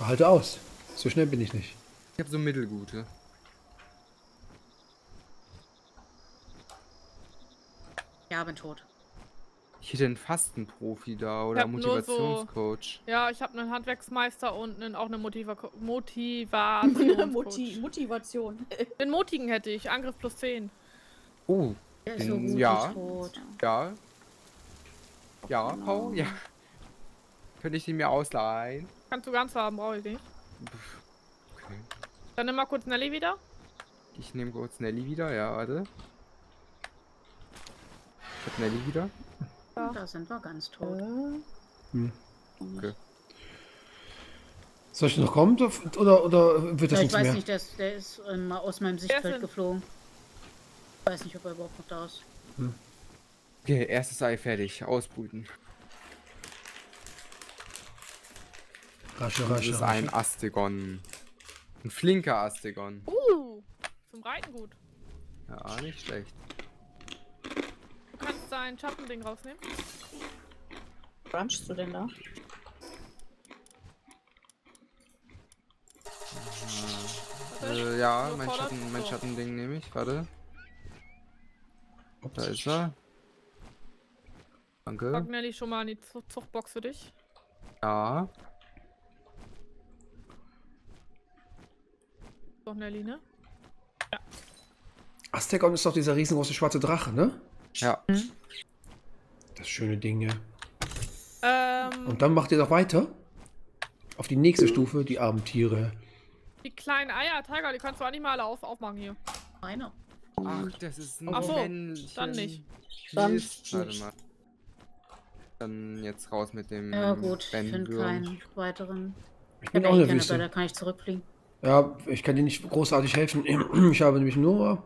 Halte aus. So schnell bin ich nicht. Ich habe so mittelgute. Ja, bin tot. Ich hätte einen Fastenprofi da oder nur so- Motivationscoach. Ja, ich habe einen Handwerksmeister und einen, auch eine Motiva Motivation. Moti Motivation. Den Mutigen hätte ich. Angriff plus 10. Oh, so Den- gut ja. ja. Ja, Paul, ja. Könnte ich den mir ausleihen? Kannst du ganz haben, brauche ich nicht. Okay. Dann nimm mal kurz Nelly wieder. Ich nehme kurz Nelly wieder, ja, warte. Ich hab Nelly wieder. Da sind wir ganz tot. Soll ich noch kommen oder, oder wird das Ja, ich nichts weiß mehr? nicht, der ist, der ist ähm, aus meinem Sichtfeld geflogen. Ich weiß nicht, ob er überhaupt noch da ist. Okay, erstes Ei fertig. Ausbrüten. Rasche, Das rasche, ist ein. Astegon. Ein flinker Astegon. Uh, zum Reiten gut. Ja, nicht schlecht. Du kannst dein Schattending rausnehmen. Brunchst du denn da? Äh, ja, So mein, Schatten, mein. Schattending nehme ich. Warte. Da ist er. Pack Danke. Nelly schon mal in die Zu- Zuchtbox für dich. Ja. Doch, Nelly, ne? Aztekon ist doch dieser riesengroße schwarze Drache, ne? Ja. Das schöne Ding, ja. Ähm, Und dann macht ihr doch weiter. Auf die nächste Stufe, die armen Tiere. die kleinen Eier, Tiger, die kannst du auch nicht mal alle auf aufmachen hier. Meine. Ach, das ist ein Ach so, Männchen. dann nicht. Dann. Warte mal. Dann jetzt raus mit dem Ja gut, ich finde keinen weiteren. Ich Ich bin auch der keine da kann ich zurückfliegen. Ja, ich kann dir nicht großartig helfen. Ich habe nämlich nur.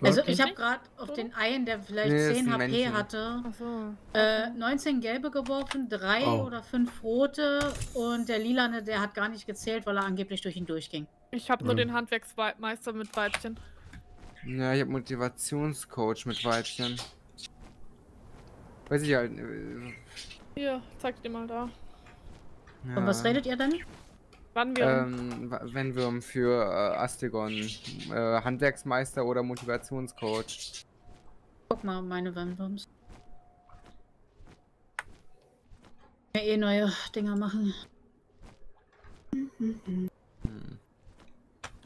Also ich habe gerade auf den Eiern, der vielleicht Nee, ist 10 ein HP Männchen. hatte, Achso. äh, 19 gelbe geworfen, 3 Oh. oder 5 rote und der lilane, der hat gar nicht gezählt, weil er angeblich durch ihn durchging. Ich habe nur Mhm. den Handwerksmeister mit Weibchen. Ja, ich habe Motivationscoach mit Weibchen. Weiß ich halt. äh, Hier, zeig dir mal da. Ja. Und was redet ihr denn? Wann wir. Ähm, wa- wenn wir für äh, Astegon äh, Handwerksmeister oder Motivationscoach. Guck mal, meine Wambums. Ja, eh neue Dinger machen.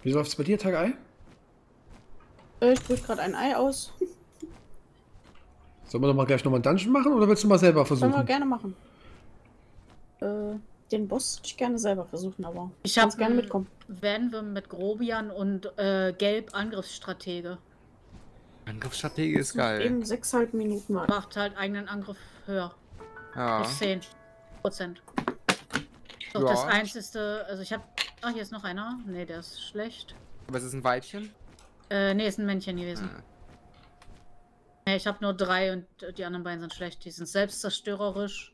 Wie läuft's bei dir, Tag Ei? Äh, Ich brüte gerade ein Ei aus. Sollen wir doch mal gleich nochmal einen Dungeon machen oder willst du mal selber Können wir versuchen? gerne machen. Äh, den Boss würde ich gerne selber versuchen, aber Ich habe gerne mitkommen. Werden wir mit Grobian und äh, Gelb Angriffsstratege. Angriffsstrategie ist geil. Eben sechseinhalb Minuten warten. Macht halt eigenen Angriff höher. Ja. Plus 10 Prozent. Doch Ja. das einzige, also ich habe. Ah, hier ist noch einer. Nee, der ist schlecht. Aber es ist ein Weibchen. Äh, nee, ist ein Männchen gewesen. Ah. Nee, ich habe nur drei und die anderen beiden sind schlecht. Die sind selbstzerstörerisch.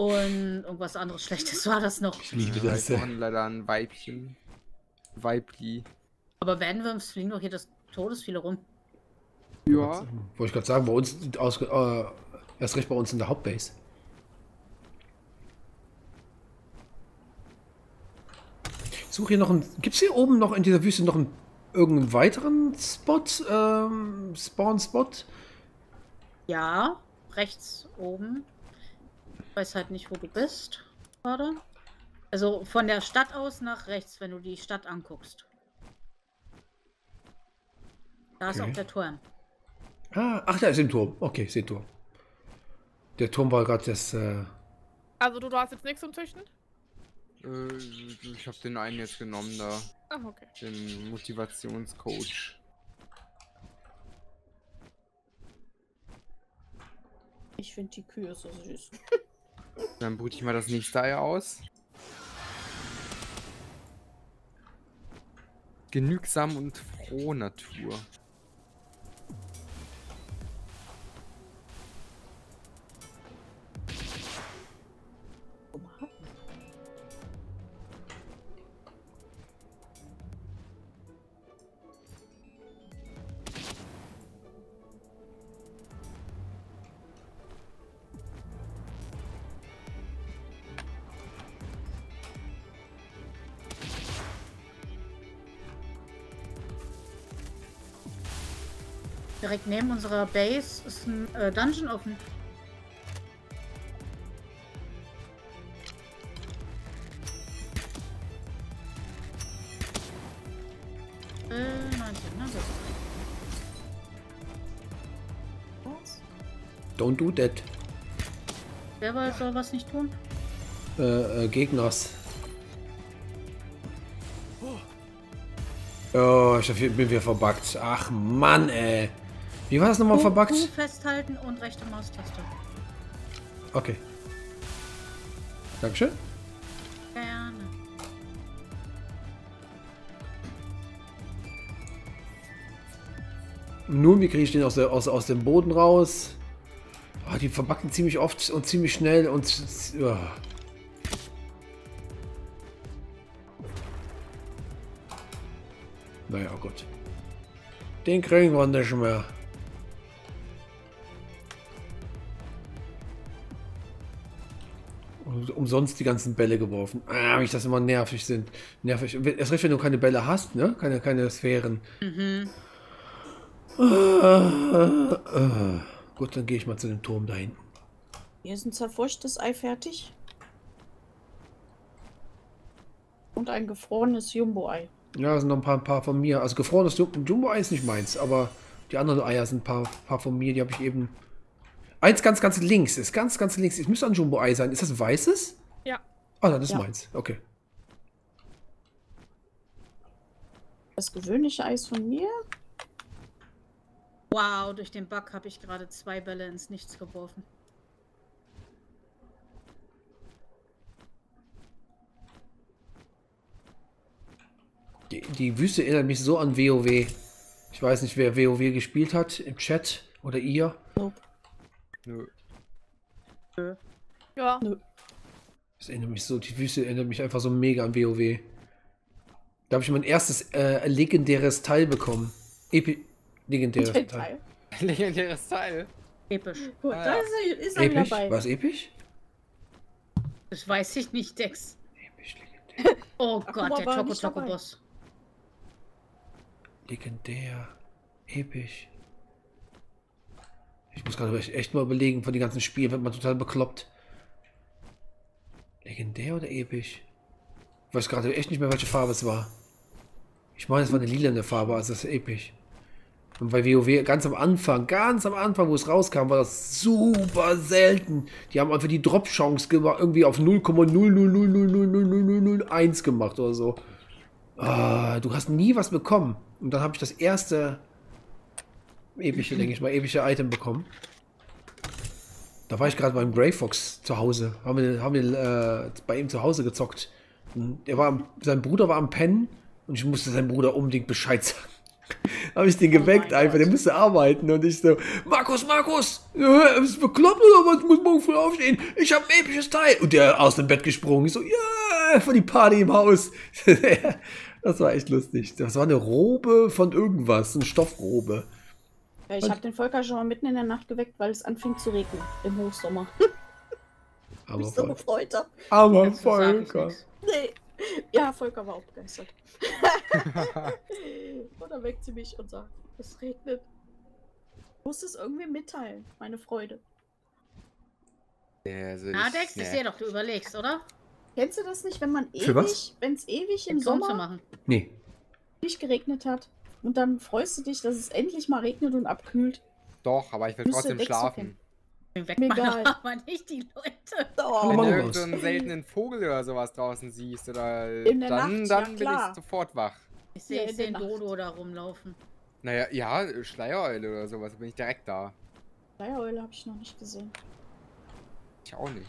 Und irgendwas anderes Schlechtes war das noch. Ich liebe Ja, das. wir brauchen leider ein Weibchen. Weibli. Aber Vanworms fliegen doch hier des Todes viele rum. Ja. Wollte ich gerade sagen, bei uns, aus, äh, erst recht bei uns in der Hauptbase. Ich suche hier noch einen. Gibt es hier oben noch in dieser Wüste noch einen, irgendeinen weiteren Spot? Ähm, Spawn-Spot? Ja, rechts oben. Ich weiß halt nicht, wo du bist. Gerade. Also von der Stadt aus nach rechts, wenn du die Stadt anguckst. Da ist Okay. auch der Turm. Ah, ach, da ist ein Turm. Okay, ich sehe Turm. Der Turm war gerade das. Äh, Also, du, du hast jetzt nichts zum Züchten? Äh, ich habe den einen jetzt genommen da. Ach, okay. Den Motivationscoach. Ich finde die Kühe so süß. Dann brüte ich mal das nächste Ei aus. Genügsam und froh Natur. Neben unserer Base ist ein äh, Dungeon offen. Äh, 19? Das- Was? Don't do that. Wer soll- soll was nicht tun? Äh, äh, Gegners. Oh, ich hab hier- bin wieder verbuggt. Ach Mann, ey. Wie war das nochmal verbuggt? festhalten und rechte Maustaste. Okay. Dankeschön. Gerne. Nun, wie kriege ich den aus, der, aus, aus dem Boden raus? Oh, die verbacken ziemlich oft und ziemlich schnell und... Oh. Naja, gut. Den kriegen wir nicht mehr. Umsonst die ganzen Bälle geworfen. Ah, wie ich das immer nervig sind. Nervig. Erst recht, wenn du keine Bälle hast, ne? Keine, keine Sphären. Mhm. Gut, dann gehe ich mal zu dem Turm da hinten. Hier ist ein zerfurchtes Ei fertig. Und ein gefrorenes Jumbo-Ei. Ja, sind noch ein paar, ein paar von mir. Also gefrorenes Jum- Jumbo-Ei ist nicht meins, aber die anderen Eier sind ein paar, paar von mir. Die habe ich eben. Eins ganz, ganz links. Ist ganz, ganz links. Es müsste ein Jumbo-Ei sein. Ist das weißes? Ja. Ah, das ist Ja. meins. Okay. Das gewöhnliche Eis von mir. Wow, durch den Bug habe ich gerade zwei Bälle ins Nichts geworfen. Die, die Wüste erinnert mich so an WoW. Ich weiß nicht, wer WoW gespielt hat im Chat oder ihr. Nope. Nö. Ja. Das erinnert mich so, die Wüste erinnert mich einfach so mega an WoW. Da habe ich mein erstes äh, legendäres Teil bekommen. Epi legendäres Teil. Teil. Legendäres Teil. Episch. Gut, Ah, da ja. ist, er- ist wieder Episch? bei. War es episch? Das weiß ich nicht, Dex. Episch, legendär. Oh Ach, Gott, der er Choco Choco dabei. Boss. Legendär. Episch. Ich muss gerade echt- echt mal überlegen, von den ganzen Spielen wird man total bekloppt. Legendär oder episch? Ich weiß gerade echt nicht mehr, welche Farbe es war. Ich meine, es war eine lilane Farbe, also das ist episch. Und bei WoW ganz am Anfang, ganz am Anfang, wo es rauskam, war das super selten. Die haben einfach die Drop-Chance irgendwie auf 0,000000001 gemacht oder so. Ah, du hast nie was bekommen. Und dann habe ich das erste epische, denke ich mal, epische Item bekommen. Da war ich gerade beim Grey Fox zu Hause. Haben wir, haben wir äh, bei ihm zu Hause gezockt. Und Er war am, sein Bruder war am Pennen und ich musste seinem Bruder unbedingt Bescheid sagen. habe ich den geweckt mein einfach, der musste arbeiten und ich so, Markus, Markus, äh, ist bekloppt oder was? Ich muss morgen früh aufstehen. Ich habe ein episches Teil. Und der aus dem Bett gesprungen. Ich so, ja, für die Party im Haus. das war echt lustig. Das war eine Robe von irgendwas, eine Stoffrobe. Ja, ich habe den Volker schon mal mitten in der Nacht geweckt, weil es anfing zu regnen im Hochsommer. Aber mich so gefreut habe. Aber ich Volker. Nee. Ja, Volker war auch begeistert. und dann weckt sie mich und sagt, es regnet. Ich muss es irgendwie mitteilen, meine Freude. Ja, also Na, ich- Dex, ich sehe doch, du überlegst, oder? Kennst du das nicht, wenn man ewig, wenn es ewig im zu Sommer machen. Nee. nicht geregnet hat und dann freust du dich, dass es endlich mal regnet und abkühlt? Doch, aber ich will Müsste trotzdem schlafen. Den man egal. aber nicht die Leute. Oh, Wenn du was. irgendeinen seltenen Vogel oder sowas draußen siehst oder dann, Nacht, dann ja, bin klar. ich sofort wach. Ich sehe Ja, Nacht. Dodo da rumlaufen. Naja, ja, Schleiereule oder sowas, bin ich direkt da. Schleiereule habe ich noch nicht gesehen. Ich auch nicht.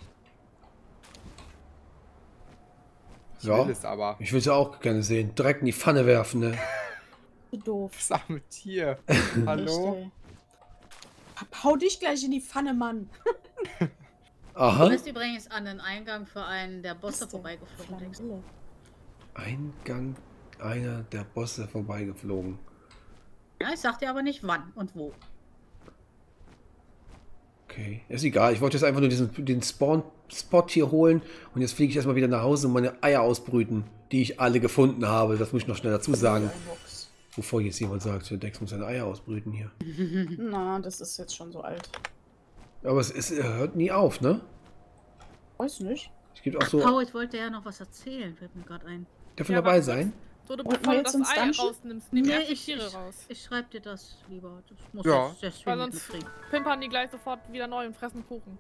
Ich Ja. will es aber. Ich will sie auch gerne sehen. Direkt in die Pfanne werfen, ne? Doof. Das arme Tier. Hallo? Ey. Hau dich gleich in die Pfanne, Mann. Du Aha. bist übrigens an den Eingang für einen der Bosse vorbeigeflogen. Eingang einer der Bosse vorbeigeflogen. Ja, ich sag dir aber nicht wann und wo. Okay. Ist egal. Ich wollte jetzt einfach nur diesen, den Spawn-Spot hier holen und jetzt fliege ich erstmal wieder nach Hause und meine Eier ausbrüten, die ich alle gefunden habe. Das muss ich noch schnell dazu sagen. Bevor jetzt jemand sagt, Dex muss seine Eier ausbrüten hier. Na, das ist jetzt schon so alt. Aber es ist, hört nie auf, ne? Weiß nicht. Es gibt auch so. Paul, ich wollte ja noch was erzählen, fällt mir gerade ein. Darf ich Ja, dabei sein? So, du, bevor du jetzt das Ei Dungeon? rausnimmst, nimm Nee, ich, Tiere ich, raus. ich schreibe dir das lieber. Das muss Ja. jetzt der Stream Weil sonst pimpern die gleich sofort wieder neu und fressen Kuchen.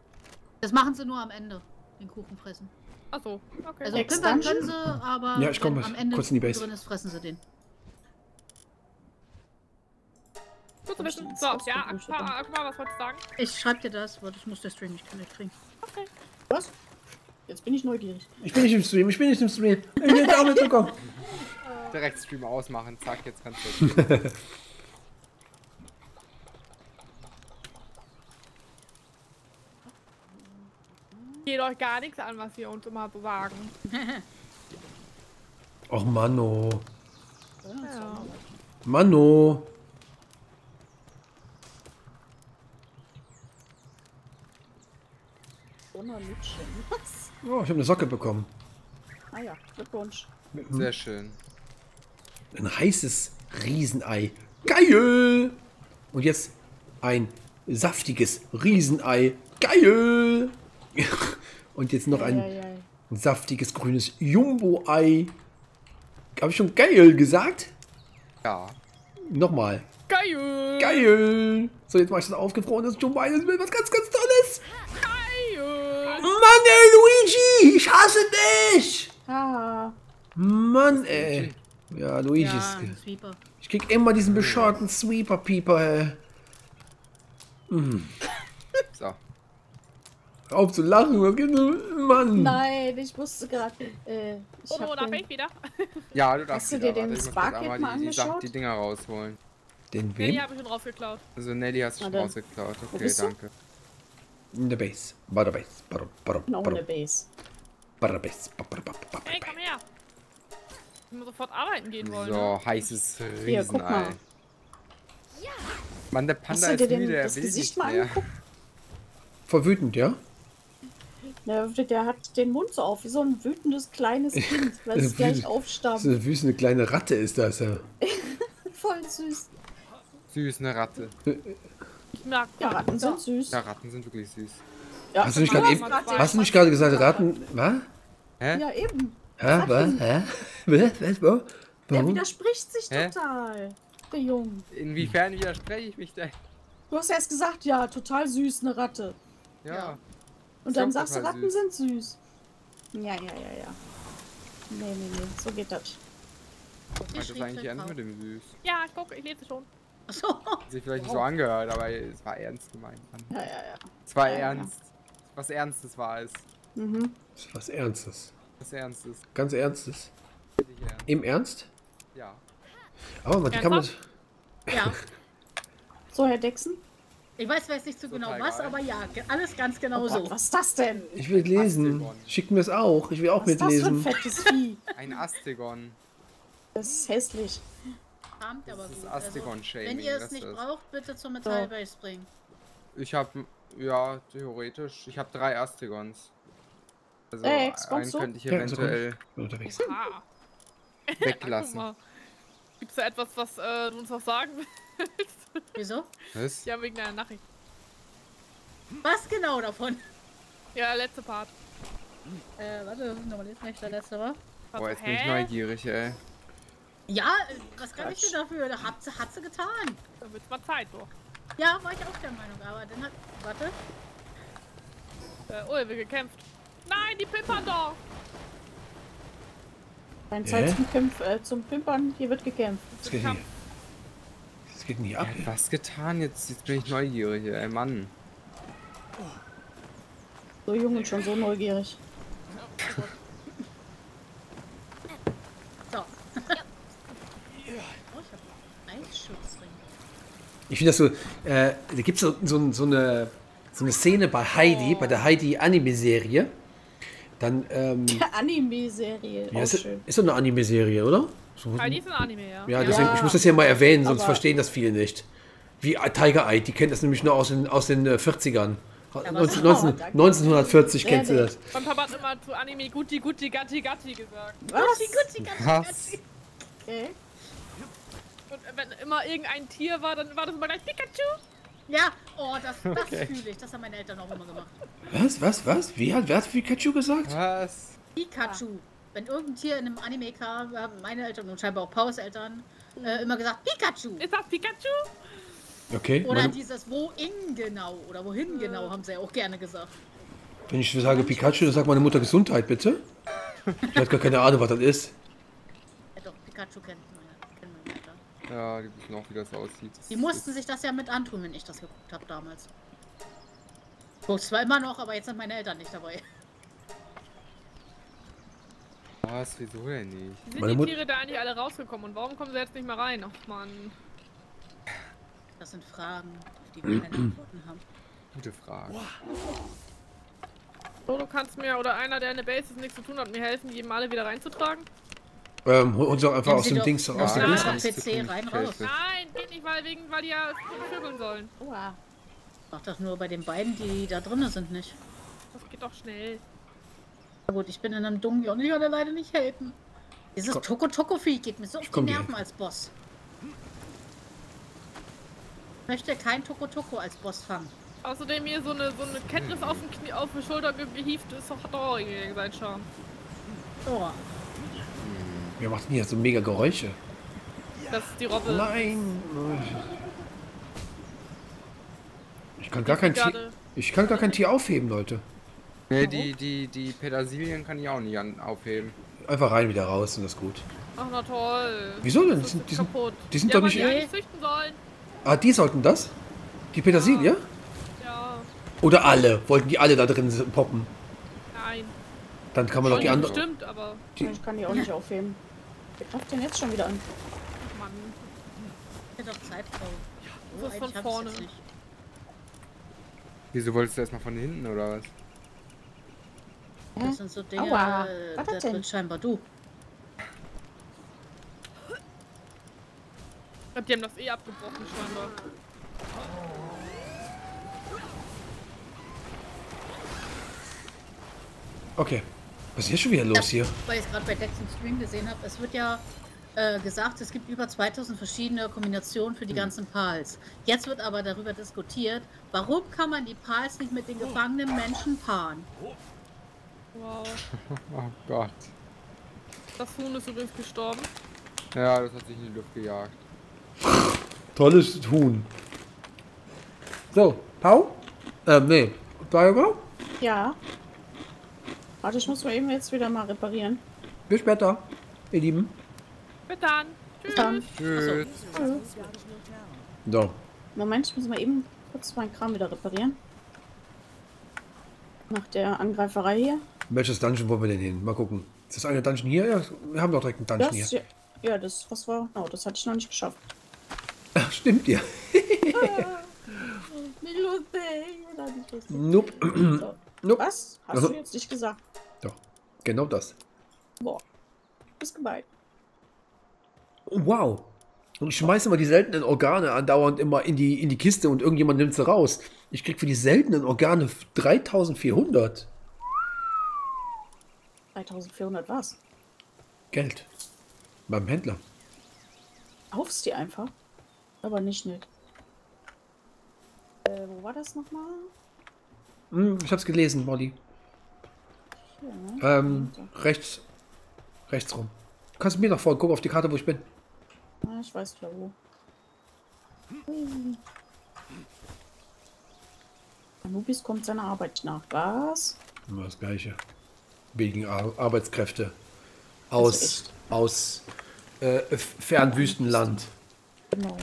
Das machen sie nur am Ende, den Kuchen fressen. Achso, okay. Also Next pimpern Dungeon? können sie, aber Ja, ich komm wenn am Ende Kurz in die Kuchen Base. drin ist, fressen sie den. So, Das ist ja, gut, gut, Aqua, Aqua, was wolltest du sagen? Ich schreibe dir das, weil das muss der Stream nicht mitkriegen. Okay. Was? Jetzt bin ich neugierig. Ich bin nicht im Stream, ich bin nicht im Stream. Ich bin jetzt auch mitbekommen. Direkt Stream ausmachen, zack, jetzt kannst du. Geht euch gar nichts an, was wir uns immer so sagen. Och, Manno. Ja. Manno. Donnerlütchen. Was? Oh, ich habe eine Socke bekommen. Ah ja, Glückwunsch. Sehr schön. Ein heißes Riesenei. Geil! Und jetzt ein saftiges Riesenei. Geil! Und jetzt noch ein Ja, ja, ja. saftiges grünes Jumbo-Ei. Habe ich schon geil gesagt? Ja. Nochmal. Geil! Geil! So, jetzt mache ich das aufgefrorenes Jumbo-Ei. Das wird was ganz, ganz. Geil! Mann, ey, Luigi! Ich hasse dich! Ah, Mann, ey. Ja, Luigi Ja, ist... Sweeper. Ich krieg immer diesen bescheuerten Sweeper-Pieper, ey. So. Hör Auf zu lachen, was denn- Mann. nein, ich wusste gerade. Äh, ich Oh, hab darf den, ich wieder? Ja, du darfst Hast du dir den Spark mal die, die, Sachen- die Dinger rausholen. Den wem? die habe ich schon rausgeklaut. Also Nelly hast du Na schon rausgeklaut. Okay, bist du? In der Base. Bei der Base. Bei der- Base. bei der Base. Bei der- bei der- bei der- Ey, komm her! Ich muss sofort arbeiten gehen wollen. Ne? So, heißes Hier, guck mal. Riesenei. Mann, der Hast Panda du ist dir den, müde, das will Gesicht nicht mal mehr. angeguckt? Voll wütend, ja? Der, der hat den Mund so auf, wie so ein wütendes kleines Kind, weil es gleich So aufstammt. eine wüste kleine Ratte ist das, ja. Voll süß. Süß, eine Ratte. Ich merk Ja, Ratten sind süß. Ja, Ratten sind wirklich süß. Ja, Hast du nicht das gerade eben, hast du nicht gerade gesagt, Ratten, was? Hä? Ja, eben. Hä, was, hä? Was, wo? Der widerspricht sich Hä? total. Der Junge. Inwiefern widerspreche ich mich denn? Du hast erst gesagt, ja, total süß, eine Ratte. Ja. Ja. Und Ist dann sagst du, Ratten süß. sind süß. Ja, ja, ja, ja. Nee, nee, nee, so geht das. Hat das eigentlich ernst mit dem Süß? Ja, guck, ich lese schon. Achso. Hat sich vielleicht nicht so angehört, aber es war ernst gemeint. Mann. Ja, ja, ja. Es war Ja, ja. ernst. Was Ernstes war es. Mhm. Was Ernstes. Was Ernstes. Ganz Ernstes. Ernst. Im Ernst? Ja. Aber man kann man. Ja. So, Herr Dexen? Ich weiß weiß nicht so Total genau was, geil. aber ja, alles ganz genau Oh so. Was ist das denn? Ich will lesen. Schickt mir es auch. Ich will auch Was ist das für ein mitlesen. fettes Vieh? Ein Astegon. Das ist hässlich. Amt aber Das ist gut. Also, Astegon-Shaming, wenn ihr es nicht ist- braucht, bitte zur Metallbase bringen. Ich habe, ja, theoretisch, ich habe drei Astegons. Also Ex, einen könnte ich Ja, so komm ich. eventuell. Ah. weglassen. Gibt es da etwas, was äh, du uns noch sagen willst? Wieso? Was? Ja, wegen deiner Nachricht. Was genau davon? Ja, letzte Part. Äh, warte, nochmal jetzt nicht der letzte war. Boah, jetzt bin ich Hä? neugierig, ey. Ja, äh, was kann ich Quatsch. denn dafür? Da hat sie, hat sie getan. Dann wird's mal Zeit, so. Ja, war ich auch der Meinung, aber dann hat. Warte. Äh, oh, er wird gekämpft. Nein, die pimpern doch! Dein? Zeit zum, Kämpf, äh, zum Pimpern, hier wird gekämpft. Das geht nicht. Das geht nicht ab. Hat was getan, jetzt, jetzt bin ich neugierig, ey, Mann. So jung und schon so neugierig. So. oh, ich hab Eisschutzring. Ich finde das so, äh, da gibt es so, so, so, eine, so eine Szene bei Heidi, bei der Heidi-Anime-Serie. Dann, ähm, Anime-Serie, ja, ist, schön. ist so eine Anime-Serie, oder? So, Heidi ist ein Anime, ja. ja, deswegen, Ja, ich muss das hier mal erwähnen, sonst aber- verstehen das viele nicht. Wie Tiger Eye, die kennt das nämlich nur aus den, aus den äh, 40ern. was- 19, Oh, 19, danke. 1940 Sehr kennt sie nett. das. Mein Papa hat immer zu Anime Guti Guti Gatti Gatti gesagt. Was? Gucci, Gucci, Was? Gucci. Okay. Und wenn immer irgendein Tier war, dann war das immer gleich Pikachu. Ja, oh, das, das Okay. fühle ich. Das haben meine Eltern auch immer gemacht. Was, was, was? Wie hat, wer hat Pikachu gesagt? Was? Pikachu. Wenn irgendein Tier in einem Anime kam, haben meine Eltern und scheinbar auch Paus Eltern äh, immer gesagt Pikachu. Ist das Pikachu? Okay, Oder meine, dieses wohin genau oder wohin genau haben sie ja auch gerne gesagt. wenn ich sage Pikachu, dann sagt meine Mutter Gesundheit, bitte. Ich hat gar keine Ahnung, was das ist. Ja, doch, Pikachu kennt meine, kennen meine Eltern. Ja, die wissen auch, wie das aussieht. Das Die mussten sich das ja mit antun, wenn ich das geguckt habe damals. Ich guck's zwar immer noch, aber jetzt sind meine Eltern nicht dabei. Was? Wieso denn nicht? Wie sind Meine die Mut- Tiere da eigentlich alle rausgekommen und warum kommen sie jetzt nicht mehr rein? Ach man. Das sind Fragen, auf die wir keine Antworten haben. Gute Frage. So, du kannst mir oder einer, der in der Basis nichts zu tun hat, mir helfen, die alle wieder reinzutragen? Ähm, hol uns doch einfach aus dem doch- Dings Ja, aus dem. Dings raus. PC rein, raus. Nein, geht nicht, weil wegen, weil die ja vögeln sollen. Oha. Mach das nur bei den beiden, die da drinnen sind, nicht. Das geht doch schnell. Na gut, ich bin in einem Dungeon, ich kann dir leider nicht helfen. Dieses. Toko-Toko-Vieh geht mir so auf die Nerven als Boss. Ich möchte kein Toko-Toko als Boss fangen. Außerdem hier so eine, so eine Kenntnis auf, den Knie, auf die Schulter ge- gehievt ist, doch, hat doch auch irgendwie seinen Charme. Oh, Wir machen hier so mega Geräusche. Das ist die Robbe. Nein. Ich kann gar kein Tier, ich kann gar kein Tier aufheben, Leute. Nee, die, die, die Petersilien kann ich auch nicht an, aufheben. Einfach rein, wieder raus und das ist gut. Ach na toll. Wieso denn? Die Das sind, die sind, kaputt. die sind ja, doch nicht- die eigentlich züchten sollen. ah, die sollten das? Die Petersilie? Ja, Oder alle? Wollten die alle da drin poppen? nein. Dann kann man doch die anderen. Bestimmt, aber Ich kann die auch nicht aufheben. Wer greift denn jetzt schon wieder an? Mann. ich hätte doch Zeit, Frau. Das ist von vorne. Wieso wolltest du erstmal von hinten oder was? Das sind so Dinge, Aua. äh, Was das hat denn? wird scheinbar du. Ich glaub, die haben das eh abgebrochen scheinbar. Okay. Was ist hier schon wieder los hier? Weil ich es gerade bei Dex im Stream gesehen habe, es wird ja äh, gesagt, es gibt über 2000 verschiedene Kombinationen für die ganzen Pals. Jetzt wird aber darüber diskutiert, warum kann man die Pals nicht mit den gefangenen Menschen paaren? Wow. Oh Gott. Das Huhn ist übrigens gestorben. Ja, das hat sich in die Luft gejagt. Tolles Huhn. So, Pau? Ähm, nee. Pau? Ja. Warte, ich muss mal eben jetzt wieder mal reparieren. Bis später, ihr Lieben. Bis dann. Tschüss. Dann. Tschüss. So. Moment, ich muss mal eben kurz meinen Kram wieder reparieren. Nach der Angreiferei hier. Welches Dungeon wollen wir denn hin? Mal gucken. Ist das eine Dungeon hier? Ja, wir haben doch direkt einen Dungeon Das, hier. ja, das, was war? Oh, das hatte ich noch nicht geschafft. Ach, stimmt ja. Nicht lustig, oder nicht lustig. Nope. Nope. Was? Hast Also- du jetzt nicht gesagt? Doch. Genau das. Boah. Bist gemein. Oh, wow. Und ich schmeiße immer die seltenen Organe andauernd immer in die, in die Kiste und irgendjemand nimmt sie raus. Ich krieg für die seltenen Organe 3400 3400 was? Geld. Beim Händler. Kaufst die einfach. Aber nicht nett. Äh, wo war das nochmal? Hm, ich hab's gelesen, Molly. Ähm, rechts. Rechts rum. Kannst du mir nach vorne gucken auf die Karte, wo ich bin? Ah, ich weiß ja wo. Hui. Anubis kommt seiner Arbeit nach. Was? Immer das gleiche. Wegen Ar Arbeitskräfte. Aus, aus äh, Fernwüstenland. Genau.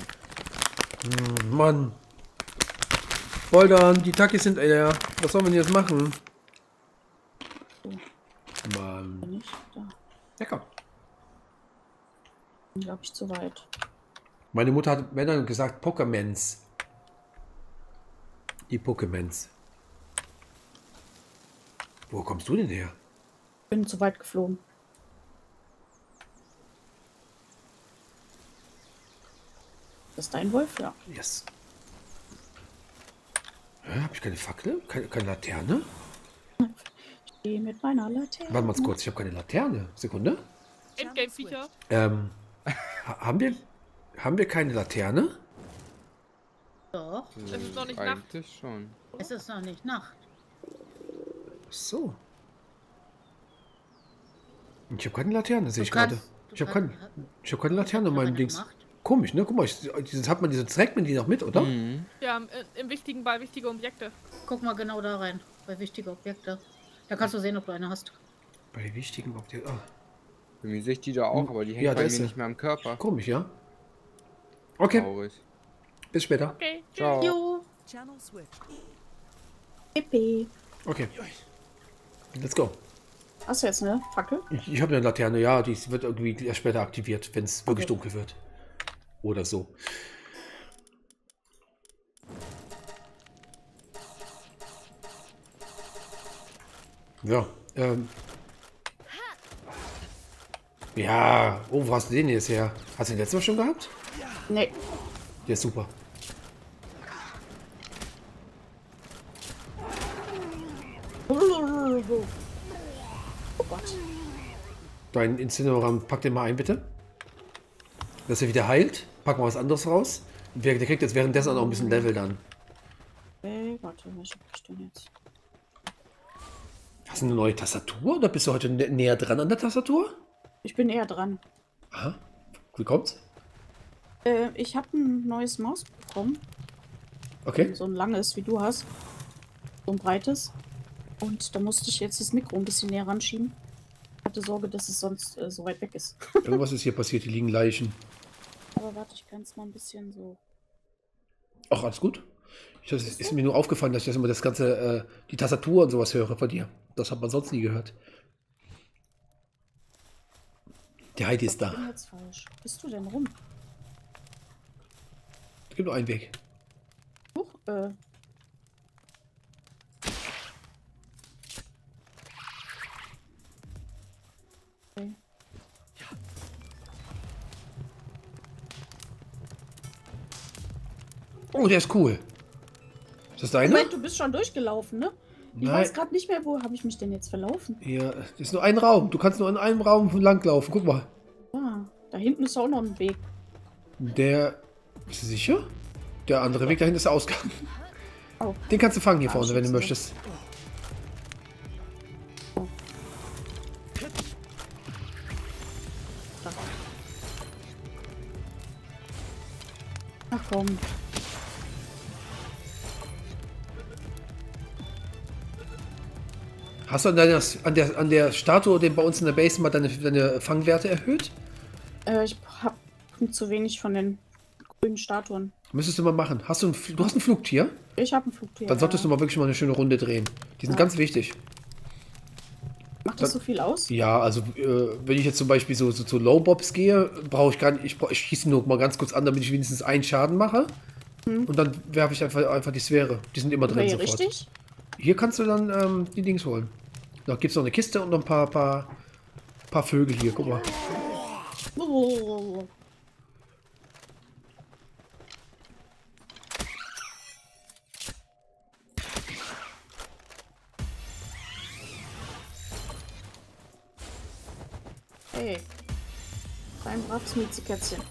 Hm, Mann. Boldan, die Takis sind leer. Was sollen wir denn jetzt machen? Mann. Bin ich da? Lecker. Bin, glaube ich, zu weit. Meine Mutter hat, dann gesagt, Pokémons. Die Pokémons. Wo kommst du denn her? Bin zu weit geflogen. Das ist dein Wolf? Ja. Yes. Hä, hab ich keine Fackel? Keine, keine Laterne? Ich gehe mit meiner Laterne. Warte mal kurz, ich habe keine Laterne. Sekunde. Endgame-Viecher. Ähm, ha- haben wir... Haben wir keine Laterne? Doch, Es ist noch nicht Nacht. Eigentlich schon. es ist noch nicht Nacht. Ach so. Ich habe keine Laterne, sehe ich gerade. Ich habe ich hab keine Laterne in meinem Dings. gemacht. Komisch, ne? Guck mal, ich, dieses, hat man diese trägt man die noch mit, oder? Mhm. Ja, im, im wichtigen bei wichtige Objekte. Guck mal genau da rein, bei wichtigen Objekten. Da kannst du sehen, ob du eine hast. Bei wichtigen Objekten. Ah, Bei mir sehe ich die da auch, aber die hängt Ja, da bei ist mir sie. nicht mehr am Körper. komisch, ja? Okay, Traurig. bis später. Okay. Ciao. Jo, Channel switch. Pipi. Okay. Let's go. Hast du jetzt eine Fackel? Ich, ich habe eine Laterne, ja, die wird irgendwie erst später aktiviert, wenn es wirklich Okay. dunkel wird. Oder so. Ja, ähm. Ja, oh, wo hast du den jetzt her? Hast du den letztes Mal schon gehabt? Nee. Der ist super. Oh Gott. Dein Incineroram, pack den mal ein, bitte. Dass er wieder heilt. Pack mal was anderes raus. Der, der kriegt jetzt währenddessen auch noch ein bisschen Level dann. Okay, warte, welche hab ich denn jetzt? Hast du eine neue Tastatur oder bist du heute nä näher dran an der Tastatur? Ich bin eher dran. Aha. Wie kommt's? Äh, ich habe ein neues Maus bekommen. Okay. So ein langes, wie du hast. So ein breites. Und da musste ich jetzt das Mikro ein bisschen näher ranschieben. Hatte Sorge, dass es sonst äh, so weit weg ist. Irgendwas ist hier passiert, hier liegen Leichen. Aber warte, ich kann es mal ein bisschen so. Ach, alles gut. Ich, das ist mir nur aufgefallen, dass ich das immer das ganze, äh, die Tastatur und sowas höre von dir. Das hat man sonst nie gehört. Die Heidi ist Ich da. bin jetzt falsch. Bist du denn rum? Es gibt nur einen Weg. Huch, äh. Oh, der ist cool. Ist das deine? Moment, du bist schon durchgelaufen, ne? Ich Nein. weiß gerade nicht mehr, wo habe ich mich denn jetzt verlaufen? Ja, das ist nur ein Raum. Du kannst nur in einem Raum langlaufen. Guck mal. Ah, da hinten ist auch noch ein Weg. Der. Bist du sicher? Der andere Weg dahin ist der Ausgang. Oh. Den kannst du fangen hier Ah, vorne, wenn du möchtest. Hast du an, deiner, an, der, an der Statue den bei uns in der Base mal deine, deine Fangwerte erhöht? Äh, ich habe zu wenig von den grünen Statuen. Müsstest du mal machen. Hast du, ein, du hast ein Flugtier? Ich habe ein Flugtier. Dann solltest du ja. mal wirklich mal eine schöne Runde drehen. Die sind Ja. ganz wichtig. Macht das so viel aus? Ja, also äh, wenn ich jetzt zum Beispiel so, so zu Low-Bobs gehe, brauche ich gar nicht, ich, brauch, ich schieße nur mal ganz kurz an, damit ich wenigstens einen Schaden mache. Und dann werfe ich einfach, einfach die Sphäre. Die sind immer drin Okay, sofort. richtig? Hier kannst du dann ähm, die Dings holen. Da gibt es noch eine Kiste und noch ein paar, paar, paar Vögel hier. Guck mal. Hey. Ein braves Miezekätzchen.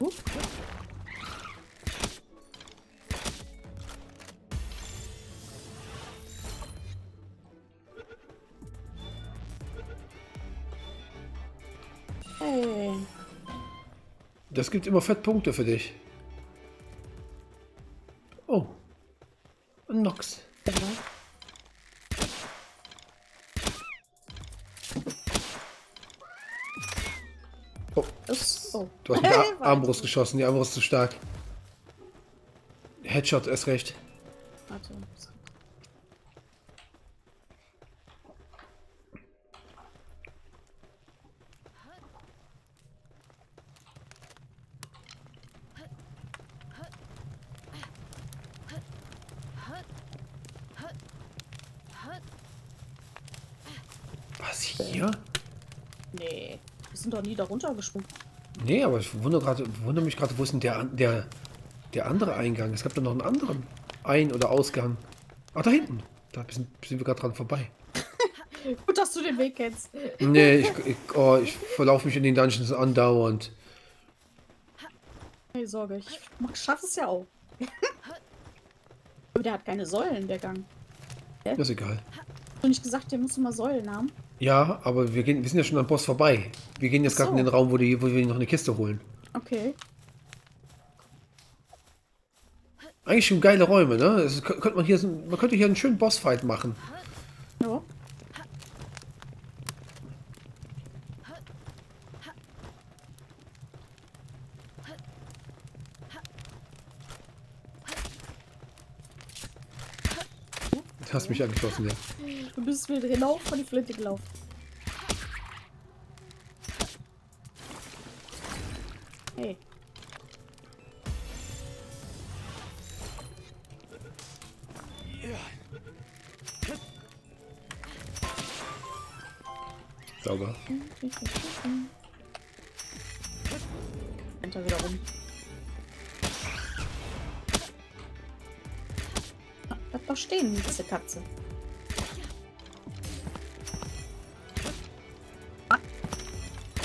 Hup. Das gibt immer Fettpunkte für dich. Oh. Ein Nox. Oh, oh. du hast mit der Warte. Armbrust geschossen. Die Armbrust ist zu stark. Headshot erst recht. Warte. Was hier? Nee. Wir sind doch nie da runtergesprungen. Nee, aber ich wundere, grade, wundere mich gerade, wo ist denn der, der, der andere Eingang? Es gab doch noch einen anderen Ein- oder Ausgang. Ach, da hinten. Da sind, sind wir gerade dran vorbei. Gut, dass du den Weg kennst. Nee, ich, ich, oh, ich verlaufe mich in den Dungeons andauernd. Keine Sorge, ich mach- schaff es ja auch. Aber der hat keine Säulen, der Gang. Das ist egal. Hast du nicht gesagt, der muss immer Säulen haben? Ja, aber wir, gehen, wir sind ja schon am Boss vorbei. Wir gehen jetzt Ach gerade so. in den Raum, wo, die, wo wir noch eine Kiste holen. Okay. Eigentlich schon geile Räume, ne? Es, kö- könnte man, hier, so- man könnte hier einen schönen Bossfight machen. Ja. Du hast mich angeschossen, ja. Du bist wieder genau vor die Flinte gelaufen.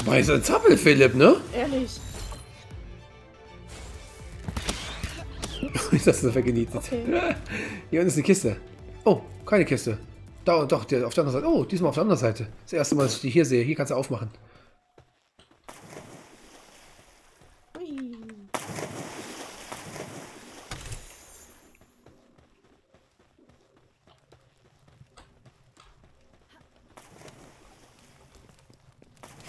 Weißer Zappel, Philipp, ne? Ehrlich. Ich das so vergenietet. Okay. Hier unten ist eine Kiste. Oh, keine Kiste. Da, doch, der, auf der anderen Seite. Oh, diesmal auf der anderen Seite. Das erste Mal, dass ich die hier sehe. Hier kannst du aufmachen.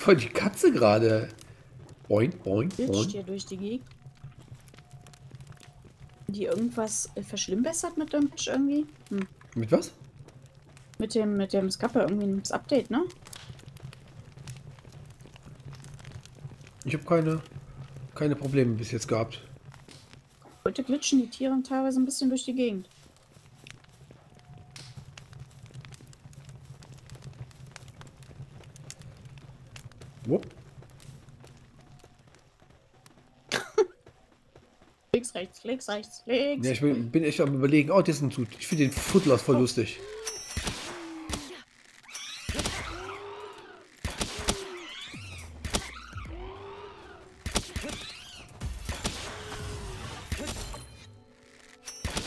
Voll die Katze gerade. Boing, boing, boing. hier durch die Gegend. Die irgendwas verschlimmbessert mit dem Patch irgendwie? Hm. Mit was? Mit dem, mit dem, ja irgendwie ein Update, ne? Ich habe keine, keine Probleme bis jetzt gehabt. Heute glitschen die Tiere teilweise ein bisschen durch die Gegend. Wupp. Links, rechts, links, rechts, links. Ja, ich bin, bin echt am überlegen. Oh, das ist ein Tut. Ich finde den Footloss voll lustig.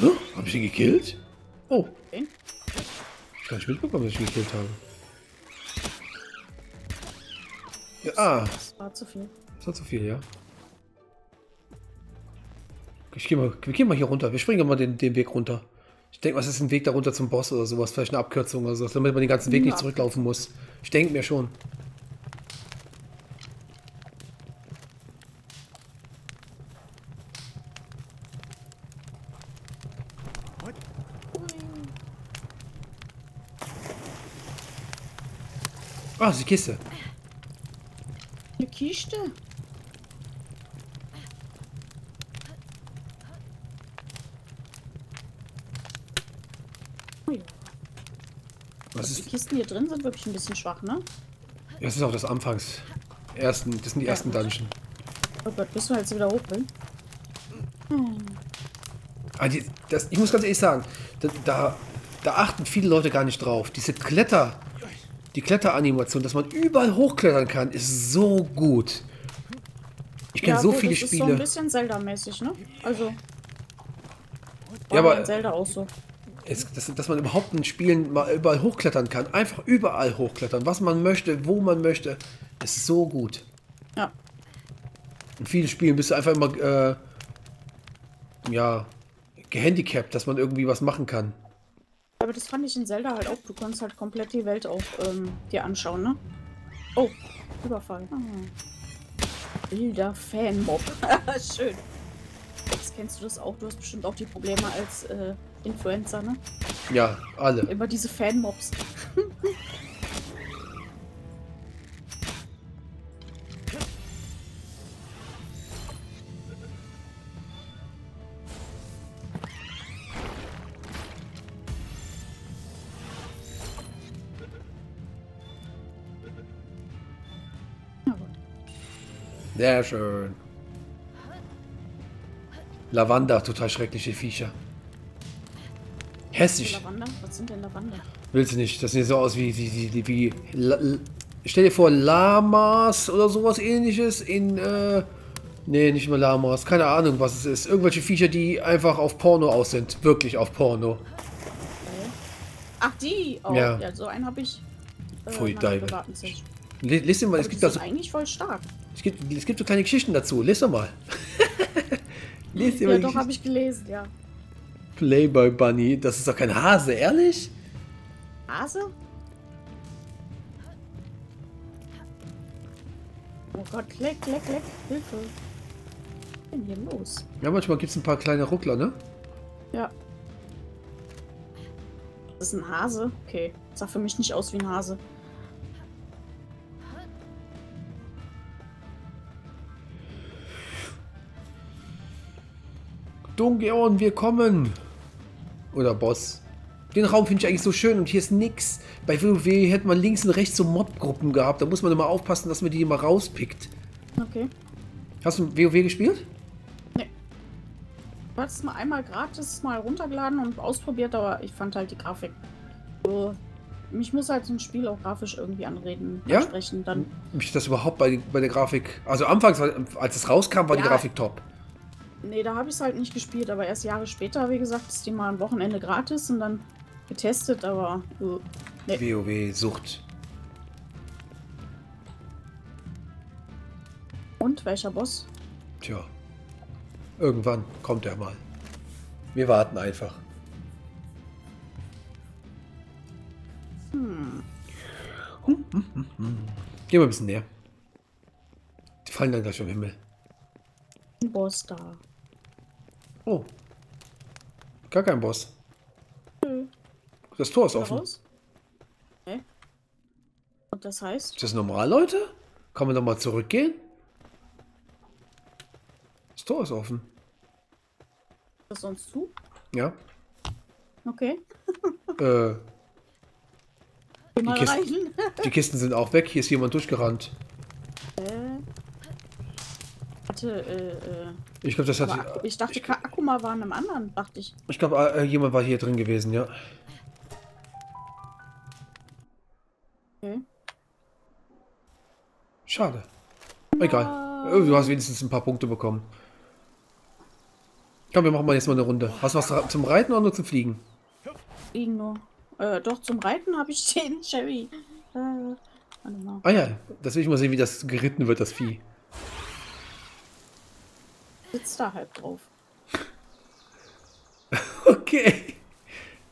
Huh? Hab ich ihn gekillt? Oh, ich kann nicht mitbekommen, dass ich ihn gekillt habe. Ja, ah, Das war zu viel. das war zu viel, ja. Ich geh mal, wir gehen mal hier runter. Wir springen mal den, den Weg runter. Ich denke, was ist ein Weg da runter zum Boss oder sowas? Vielleicht eine Abkürzung oder so, damit man den ganzen Weg nicht Ja. zurücklaufen muss. Ich denke mir schon. Ah, das ist die Kiste. Kiste. Oh. Was Die ist, Kisten hier drin sind wirklich ein bisschen schwach, ne? das ist auch das Anfangs. Ersten, das sind die Ja. ersten Dungeon. Oh Gott, bist du jetzt wieder hoch will? Hm. Ah, die, das, ich muss ganz ehrlich sagen, da, da, da achten viele Leute gar nicht drauf. Diese Kletter, die Kletteranimation, dass man überall hochklettern kann, ist so gut. Ich kenne Ja, so gut, viele das Ist so ein Spiele. bisschen Zelda-mäßig, ne? Also. Ja, aber- in Zelda auch so. Es, dass, dass man überhaupt in Spielen mal überall hochklettern kann. Einfach überall hochklettern. Was man möchte, wo man möchte. Ist so gut. Ja. In vielen Spielen bist du einfach immer äh, ja, gehandicapt, dass man irgendwie was machen kann. Aber das fand ich in Zelda halt auch. Du konntest halt komplett die Welt auch ähm, dir anschauen, ne? Oh, Überfall. Ah. Wilder Fanmob. Schön. Jetzt kennst du das auch. Du hast bestimmt auch die Probleme als äh, Influencer, ne? Ja, alle. Immer diese Fanmobs. Sehr schön. Lavanda, total schreckliche Viecher. Hässlich. Lavanda? Was sind denn Lavanda? Willst du nicht? Das sieht so aus wie, wie, wie, wie La, stell dir vor, Lamas oder sowas ähnliches in, äh, nee, nicht mehr Lamas, keine Ahnung, was es ist. Irgendwelche Viecher, die einfach auf Porno aus sind. Wirklich auf Porno. Ach, die! Oh, Ja. ja. so einen habe ich. Äh, Pfui. Le- Lies dir mal, es gibt, da sind so, eigentlich voll stark. Es, gibt, es gibt so kleine Geschichten dazu. Lies doch mal. Lies dir mal Ja, die doch, habe ich gelesen, ja. Playboy Bunny, das ist doch kein Hase, ehrlich? Hase? Oh Gott, leck, leck, leck, Hilfe. Was ist denn hier los? Ja, manchmal gibt es ein paar kleine Ruckler, ne? Ja. Das ist ein Hase? Okay. Sah für mich nicht aus wie ein Hase. Dungeon, wir kommen. Oder Boss. Den Raum finde ich eigentlich so schön und hier ist nix. Bei WoW hätte man links und rechts so Mob-Gruppen gehabt. Da muss man immer aufpassen, dass man die immer rauspickt. Okay. Hast du WoW gespielt? Ich hatte es mal einmal gratis mal runtergeladen und ausprobiert, aber ich fand halt die Grafik. So, mich muss halt so ein Spiel auch grafisch irgendwie anreden, Ja? ansprechen. Dann, Mich das überhaupt bei, bei der Grafik. Also anfangs, als es rauskam, war die Ja. Grafik top. Nee, da habe ich es halt nicht gespielt, aber erst Jahre später, wie gesagt, ist die mal ein Wochenende gratis und dann getestet, aber äh, WoW Sucht. und welcher Boss? Tja. Irgendwann kommt er mal. Wir warten einfach. Hm. Gehen wir ein bisschen näher. Die fallen dann gleich vom Himmel. Ein Boss da. Oh. Gar kein Boss. Nö. Das Tor ist offen. raus? Okay. Und das heißt? Ist das normal, Leute? Kann man da mal zurückgehen? Das Tor ist offen. Ist das sonst zu? Ja. Okay. Äh, Geh mal Kiste- rein. die Kisten sind auch weg. Hier ist jemand durchgerannt. äh. Warte, äh, äh. Ich glaube, das hat. Akku- ich dachte, Ka- Akuma war in einem anderen, dachte ich. Ich glaube, äh, jemand war hier drin gewesen, ja. Okay. Schade. Egal. Äh, Du hast wenigstens ein paar Punkte bekommen. Komm, wir machen mal jetzt mal eine Runde. Hast du was zum Reiten oder nur zum Fliegen? Fliegen nur. Äh, doch, zum Reiten habe ich den Cherry. Äh. Ah ja, das will ich mal sehen, wie das geritten wird, das Vieh. Sitzt da halb drauf. Okay.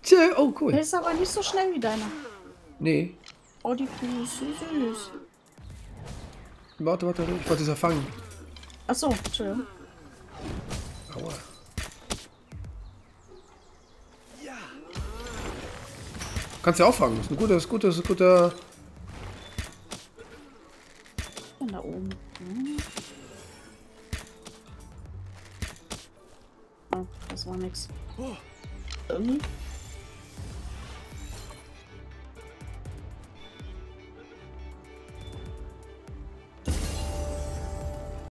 Tschö, oh Der cool. ist aber nicht so schnell wie deiner. Nee. Oh, die Kuh ist so süß. Warte, warte, ich wollte es ja fangen. Achso, Entschuldigung. Aua. Kannst du ja auch fangen. Ist ein guter, ist guter, ist ein guter. Denn da oben. Hm. Oh,